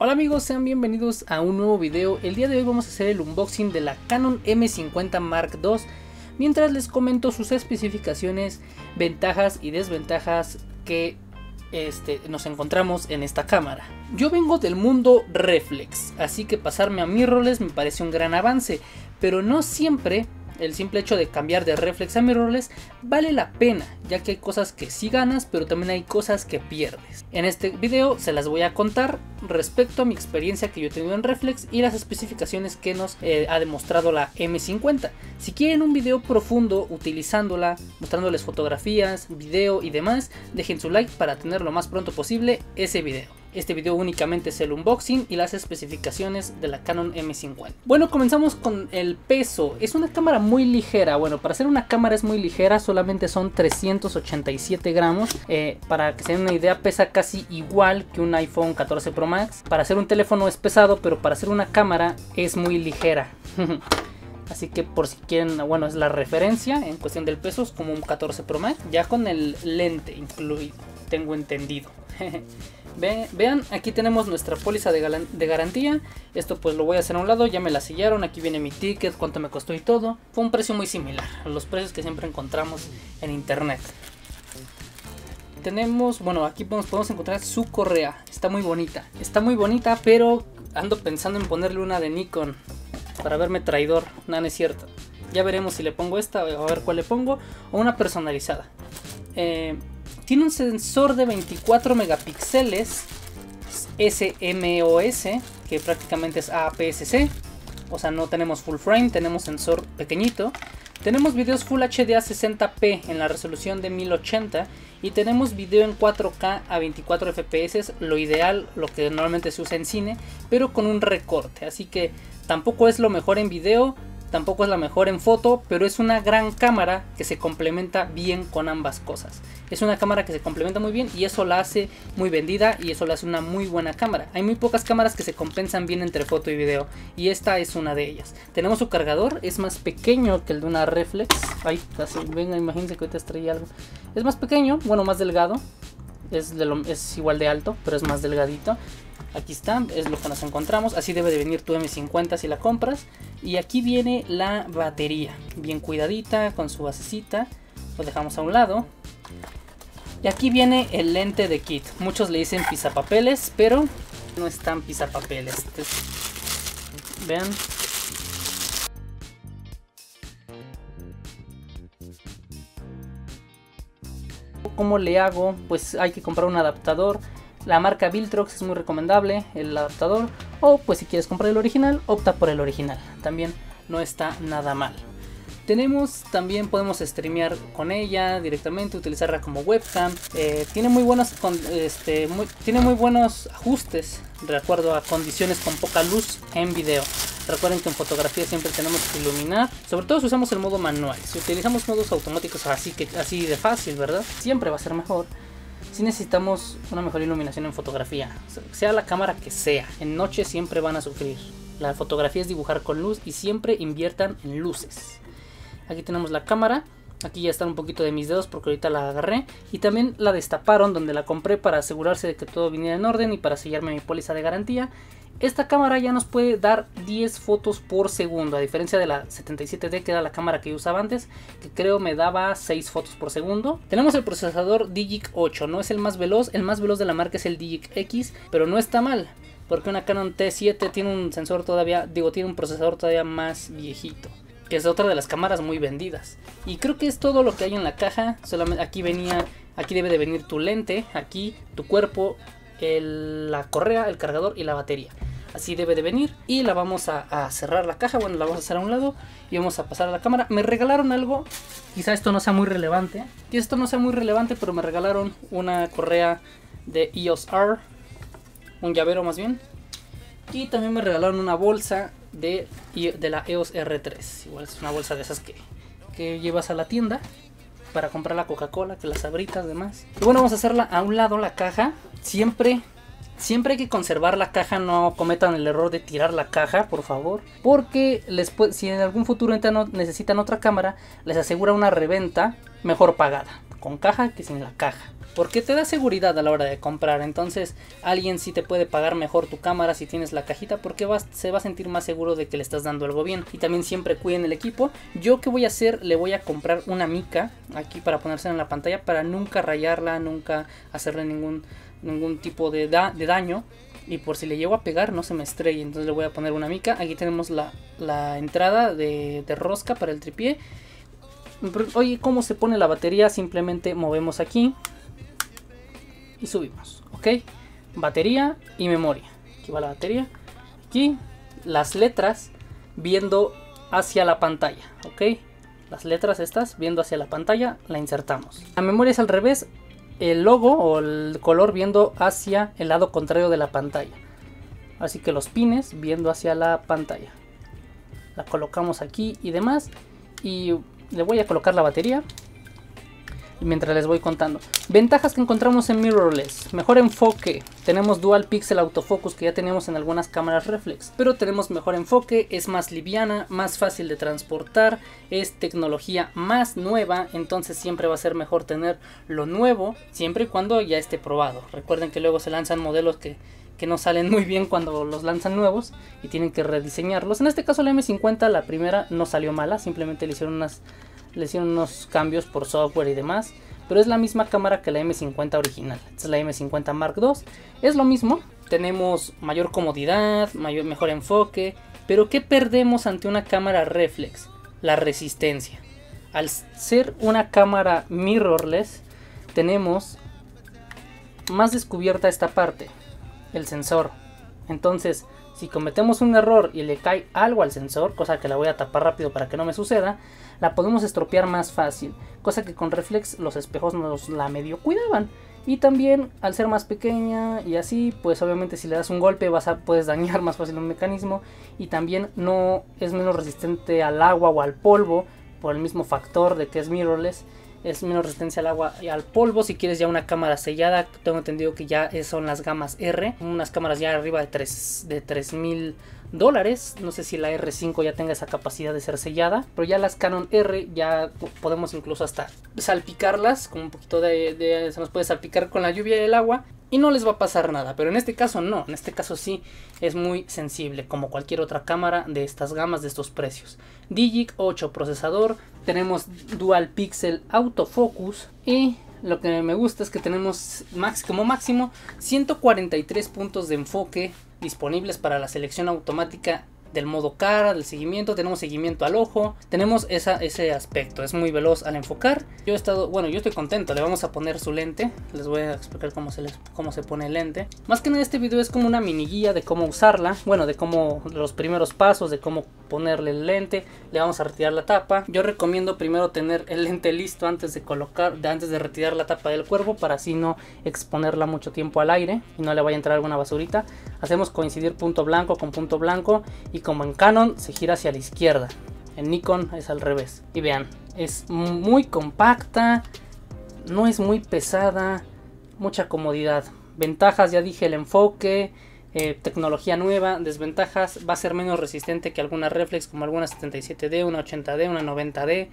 Hola amigos, sean bienvenidos a un nuevo video. El día de hoy vamos a hacer el unboxing de la Canon M50 Mark II mientras les comento sus especificaciones, ventajas y desventajas que este, nos encontramos en esta cámara. Yo vengo del mundo reflex, así que pasarme a mirrorless me parece un gran avance, pero no siempre el simple hecho de cambiar de reflex a mirrorless vale la pena, ya que hay cosas que sí ganas, pero también hay cosas que pierdes. En este video se las voy a contar respecto a mi experiencia que yo he tenido en reflex y las especificaciones que nos eh, ha demostrado la M50. Si quieren un video profundo utilizándola, mostrándoles fotografías, video y demás, dejen su like para tener lo más pronto posible ese video. Este video únicamente es el unboxing y las especificaciones de la Canon M50. Bueno, comenzamos con el peso. Es una cámara muy ligera. Bueno, para ser una cámara es muy ligera, solamente son 387 gramos. Eh, para que se den una idea, pesa casi igual que un iPhone 14 Pro Max. Para ser un teléfono es pesado, pero para ser una cámara es muy ligera. Así que por si quieren, bueno, es la referencia en cuestión del peso, es como un 14 Pro Max. Ya con el lente incluido, tengo entendido. vean, aquí tenemos nuestra póliza de, garantía. Esto pues lo voy a hacer a un lado, ya me la sellaron. Aquí viene mi ticket, cuánto me costó y todo. Fue un precio muy similar a los precios que siempre encontramos en internet. Tenemos, bueno, aquí podemos, encontrar su correa. Está muy bonita. Está muy bonita, pero ando pensando en ponerle una de Nikon para verme traidor. No, no es cierto. Ya veremos si le pongo esta, a ver cuál le pongo. O una personalizada. Eh, tiene un sensor de 24 megapíxeles SMOS, que prácticamente es APS-C. O sea, no tenemos full frame, tenemos sensor pequeñito. Tenemos videos Full HD a 60p en la resolución de 1080 y tenemos video en 4K a 24 FPS, lo ideal, lo que normalmente se usa en cine, pero con un recorte. Así que tampoco es lo mejor en video, tampoco es la mejor en foto, pero es una gran cámara que se complementa bien con ambas cosas. Es una cámara que se complementa muy bien y eso la hace muy vendida y eso la hace una muy buena cámara. Hay muy pocas cámaras que se compensan bien entre foto y video y esta es una de ellas. Tenemos su cargador, es más pequeño que el de una reflex. Ay, casi, venga, imagínense que ahorita estrella algo. Es más pequeño, bueno, más delgado. Es, es igual de alto, pero es más delgadito. Aquí está, es lo que nos encontramos. Así debe de venir tu M50 si la compras. Y aquí viene la batería, bien cuidadita, con su basecita. Lo dejamos a un lado. Y aquí viene el lente de kit. Muchos le dicen pisapapeles, pero no están pisapapeles. vean. ¿Cómo le hago? Pues hay que comprar un adaptador la marca Viltrox es muy recomendable, el adaptador. O pues si quieres comprar el original, opta por el original. También no está nada mal. Tenemos, también podemos streamear con ella directamente, utilizarla como webcam. Eh, tiene, muy buenos, este, tiene muy buenos ajustes de acuerdo a condiciones con poca luz en video. Recuerden que en fotografía siempre tenemos que iluminar, sobre todo si usamos el modo manual. Si utilizamos modos automáticos así, que, así de fácil, ¿verdad? Siempre va a ser mejor si necesitamos una mejor iluminación en fotografía, sea la cámara que sea. En noche siempre van a sufrir. La fotografía es dibujar con luz y siempre inviertan en luces. Aquí tenemos la cámara. Aquí ya están un poquito de mis dedos porque ahorita la agarré. Y también la destaparon donde la compré para asegurarse de que todo viniera en orden y para sellarme mi póliza de garantía. Esta cámara ya nos puede dar 10 fotos por segundo, a diferencia de la 77D que era la cámara que yo usaba antes, que creo me daba 6 fotos por segundo. Tenemos el procesador Digic 8, no es el más veloz, el más veloz de la marca es el Digic X, pero no está mal, porque una Canon T7 tiene un sensor todavía, digo, tiene un procesador todavía más viejito que es otra de las cámaras muy vendidas. Y creo que es todo lo que hay en la caja. Solamente aquí venía, aquí debe de venir tu lente, aquí tu cuerpo, la correa, el cargador y la batería así debe de venir y la vamos a, cerrar la caja, bueno la vamos a hacer a un lado y vamos a pasar a la cámara, me regalaron algo, quizá esto no sea muy relevante, y esto no sea muy relevante pero me regalaron una correa de EOS R, un llavero más bien, y también me regalaron una bolsa de, de la EOS R3, igual es una bolsa de esas que, que llevas a la tienda para comprar la Coca-Cola, que las abritas, demás. Y bueno, vamos a hacerla a un lado la caja. Siempre Siempre hay que conservar la caja, no cometan el error de tirar la caja, por favor. Porque les si en algún futuro necesitan otra cámara, les asegura una reventa mejor pagada. Con caja que sin la caja. Porque te da seguridad a la hora de comprar. Entonces alguien sí te puede pagar mejor tu cámara si tienes la cajita. Porque se va a sentir más seguro de que le estás dando algo bien. Y también siempre cuiden el equipo. Yo que voy a hacer, le voy a comprar una mica aquí para ponerse en la pantalla. Para nunca rayarla, nunca hacerle ningún, ningún tipo de, de daño. Y por si le llego a pegar no se me estrelle. Entonces le voy a poner una mica. Aquí tenemos la, la entrada de, de rosca para el tripié. Oye, ¿cómo se pone la batería? Simplemente movemos aquí y subimos, ¿ok? Batería y memoria. Aquí va la batería. Aquí las letras viendo hacia la pantalla, ¿ok? Las letras estas viendo hacia la pantalla la insertamos. La memoria es al revés, el logo o el color viendo hacia el lado contrario de la pantalla. Así que los pines viendo hacia la pantalla. La colocamos aquí y demás. Y le voy a colocar la batería mientras les voy contando. Ventajas que encontramos en mirrorless. Mejor enfoque. Tenemos dual pixel autofocus que ya tenemos en algunas cámaras reflex. Pero tenemos mejor enfoque, es más liviana, más fácil de transportar, es tecnología más nueva. Entonces siempre va a ser mejor tener lo nuevo, siempre y cuando ya esté probado. Recuerden que luego se lanzan modelos que que no salen muy bien cuando los lanzan nuevos y tienen que rediseñarlos. En este caso la M50, la primera no salió mala, simplemente le hicieron unas le hicieron unos cambios por software y demás, pero es la misma cámara que la M50 original. Es la M50 Mark II. Es lo mismo, tenemos mayor comodidad, mayor, mejor enfoque, pero ¿qué perdemos ante una cámara reflex? La resistencia. Al ser una cámara mirrorless, tenemos más descubierta esta parte, el sensor. Entonces, si cometemos un error y le cae algo al sensor, cosa que la voy a tapar rápido para que no me suceda, la podemos estropear más fácil, cosa que con reflex los espejos nos la medio cuidaban. Y también al ser más pequeña y así, pues obviamente si le das un golpe vas a, puedes dañar más fácil un mecanismo y también no es menos resistente al agua o al polvo por el mismo factor de que es mirrorless es menos resistencia al agua y al polvo. Si quieres ya una cámara sellada, tengo entendido que ya son las gamas R, unas cámaras ya arriba de 3 de 3000 dólares. No sé si la R5 ya tenga esa capacidad de ser sellada, pero ya las Canon R ya podemos incluso hasta salpicarlas con un poquito de, de se nos puede salpicar con la lluvia y el agua y no les va a pasar nada, pero en este caso no, en este caso sí es muy sensible como cualquier otra cámara de estas gamas de estos precios. Digic 8 procesador, tenemos dual pixel autofocus y lo que me gusta es que tenemos como máximo 143 puntos de enfoque disponibles para la selección automática del modo cara, del seguimiento, tenemos seguimiento al ojo, tenemos esa, ese aspecto, es muy veloz al enfocar. Yo he estado, bueno, yo estoy contento, le vamos a poner su lente, les voy a explicar cómo se, les, cómo se pone el lente. Más que nada este video es como una mini guía de cómo usarla, bueno, de cómo los primeros pasos, de cómo ponerle el lente, le vamos a retirar la tapa. Yo recomiendo primero tener el lente listo antes de colocar, antes de retirar la tapa del cuerpo para así no exponerla mucho tiempo al aire y no le vaya a entrar alguna basurita. Hacemos coincidir punto blanco con punto blanco y como en Canon se gira hacia la izquierda. En Nikon es al revés. Y vean, es muy compacta, no es muy pesada, mucha comodidad. Ventajas, ya dije, el enfoque, eh, tecnología nueva. Desventajas, va a ser menos resistente que alguna reflex como alguna 77D, una 80D, una 90D.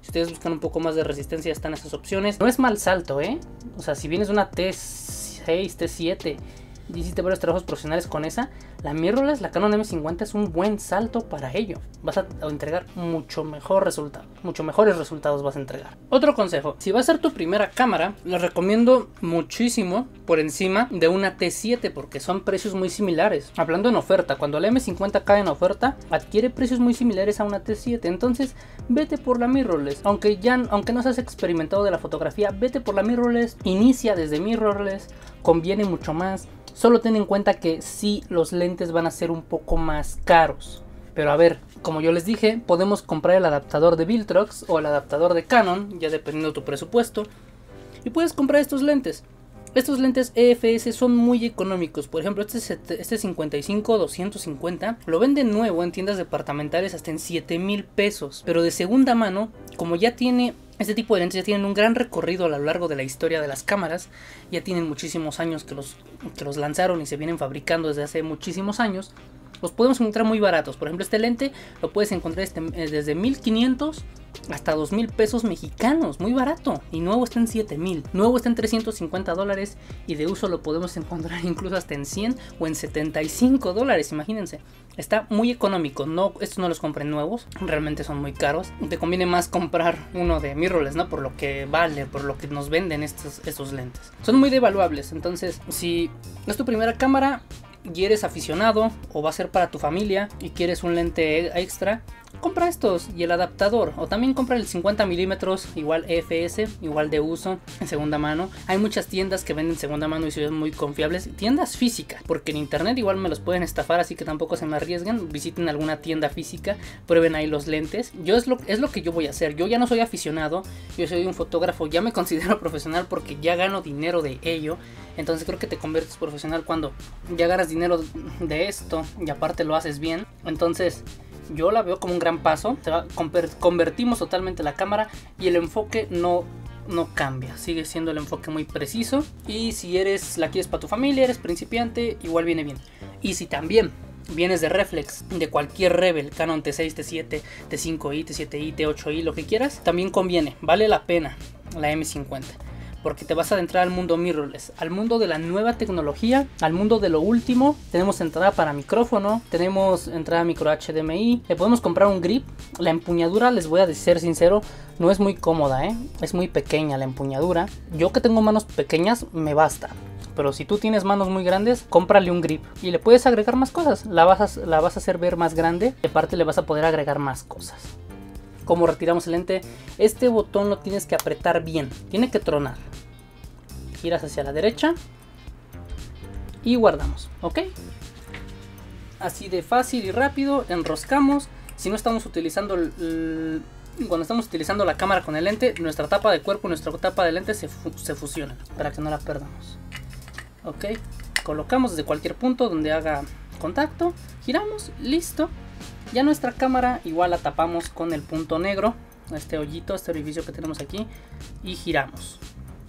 Si ustedes buscan un poco más de resistencia, están esas opciones. No es mal salto, ¿eh? O sea, si vienes una T6, T7 y hiciste varios trabajos profesionales con esa, la mirrorless, la Canon M50 es un buen salto para ello. Vas a entregar mucho mejor resultado, mucho mejores resultados vas a entregar. Otro consejo, si va a ser tu primera cámara, les recomiendo muchísimo por encima de una T7 porque son precios muy similares. Hablando en oferta, cuando la M50 cae en oferta, adquiere precios muy similares a una T7. Entonces, vete por la mirrorless. Aunque ya aunque no seas experimentado de la fotografía, vete por la mirrorless, inicia desde mirrorless, conviene mucho más Solo ten en cuenta que sí los lentes van a ser un poco más caros. Pero a ver, como yo les dije, podemos comprar el adaptador de Viltrox o el adaptador de Canon, ya dependiendo de tu presupuesto. Y puedes comprar estos lentes. Estos lentes EFS son muy económicos. Por ejemplo, este, este 55-250 lo venden nuevo en tiendas departamentales hasta en 7 mil pesos. Pero de segunda mano, como ya tiene este tipo de lentes ya tienen un gran recorrido a lo largo de la historia de las cámaras, ya tienen muchísimos años que los, que los lanzaron y se vienen fabricando desde hace muchísimos años. Los podemos encontrar muy baratos. Por ejemplo, este lente lo puedes encontrar este, eh, desde 1500 hasta 2 mil pesos mexicanos, muy barato. Y nuevo está en 7 mil, nuevo está en 350 dólares y de uso lo podemos encontrar incluso hasta en 100 o en 75 dólares, imagínense. Está muy económico, no, estos no los compren nuevos, realmente son muy caros. Te conviene más comprar uno de mirrorless, ¿no? Por lo que vale, por lo que nos venden estos, estos lentes. Son muy devaluables, entonces si es tu primera cámara, y eres aficionado o va a ser para tu familia y quieres un lente extra, compra estos y el adaptador o también compra el 50 milímetros igual EFS igual de uso en segunda mano. Hay muchas tiendas que venden segunda mano y son muy confiables tiendas físicas porque en internet igual me los pueden estafar así que tampoco se me arriesgan. Visiten alguna tienda física prueben ahí los lentes. Yo es lo, es lo que yo voy a hacer. Yo ya no soy aficionado yo soy un fotógrafo ya me considero profesional porque ya gano dinero de ello. Entonces creo que te conviertes profesional cuando ya ganas dinero de esto y aparte lo haces bien entonces yo la veo como un gran paso. convertimos totalmente la cámara y el enfoque no, no cambia. Sigue siendo el enfoque muy preciso. Y si eres la quieres para tu familia, eres principiante, igual viene bien. Y si también vienes de reflex de cualquier Rebel, Canon T6, T7, T5i, T7i, T8i, lo que quieras, también conviene, vale la pena la M50 porque te vas a adentrar al mundo mirrorless, al mundo de la nueva tecnología, al mundo de lo último. Tenemos entrada para micrófono, tenemos entrada micro HDMI, le podemos comprar un grip. La empuñadura, les voy a ser sincero, no es muy cómoda, ¿eh? es muy pequeña la empuñadura. Yo que tengo manos pequeñas me basta. Pero si tú tienes manos muy grandes, cómprale un grip y le puedes agregar más cosas. La vas a, la vas a hacer ver más grande y aparte le vas a poder agregar más cosas cómo retiramos el lente. Este botón lo tienes que apretar bien, tiene que tronar. Giras hacia la derecha y guardamos, ¿ok? Así de fácil y rápido, enroscamos. Si no estamos utilizando cuando estamos utilizando la cámara con el lente, nuestra tapa de cuerpo y nuestra tapa de lente se, se fusionan para que no la perdamos. Ok, colocamos desde cualquier punto donde haga contacto, giramos, listo. Ya nuestra cámara igual la tapamos con el punto negro, este hoyito, este orificio que tenemos aquí, y giramos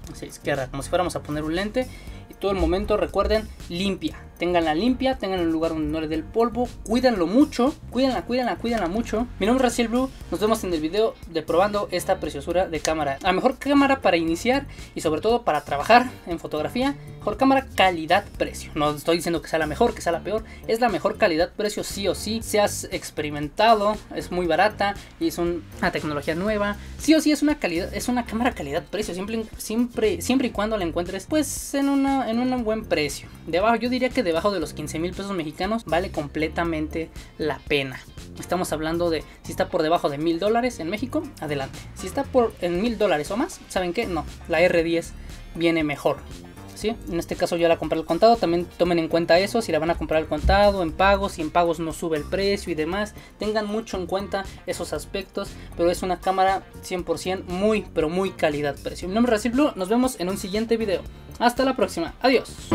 hacia la izquierda, como si fuéramos a poner un lente. Y todo el momento recuerden, limpia, Ténganla limpia, tengan un lugar donde no le dé el polvo, cuídenlo mucho, cuídenla, cuídenla, cuídenla mucho. Mi nombre es Raciel Blue, nos vemos en el video de probando esta preciosura de cámara. La mejor cámara para iniciar y sobre todo para trabajar en fotografía. Mejor cámara calidad-precio. No estoy diciendo que sea la mejor, que sea la peor. Es la mejor calidad-precio sí o sí. Se has experimentado, es muy barata y es una tecnología nueva. Sí o sí es una calidad, es una cámara calidad-precio. Siempre, siempre, siempre y cuando la encuentres pues en, una, en un buen precio. Debajo yo diría que debajo de los 15 mil pesos mexicanos vale completamente la pena. Estamos hablando de si está por debajo de mil dólares en México, adelante. Si está por en mil dólares o más, ¿saben qué? No, la R10 viene mejor. ¿Sí? En este caso yo la compré al contado, también tomen en cuenta eso, si la van a comprar al contado, en pagos, si en pagos no sube el precio y demás, tengan mucho en cuenta esos aspectos, pero es una cámara 100% muy, pero muy calidad-precio. Mi nombre es Blue, nos vemos en un siguiente video. Hasta la próxima, adiós.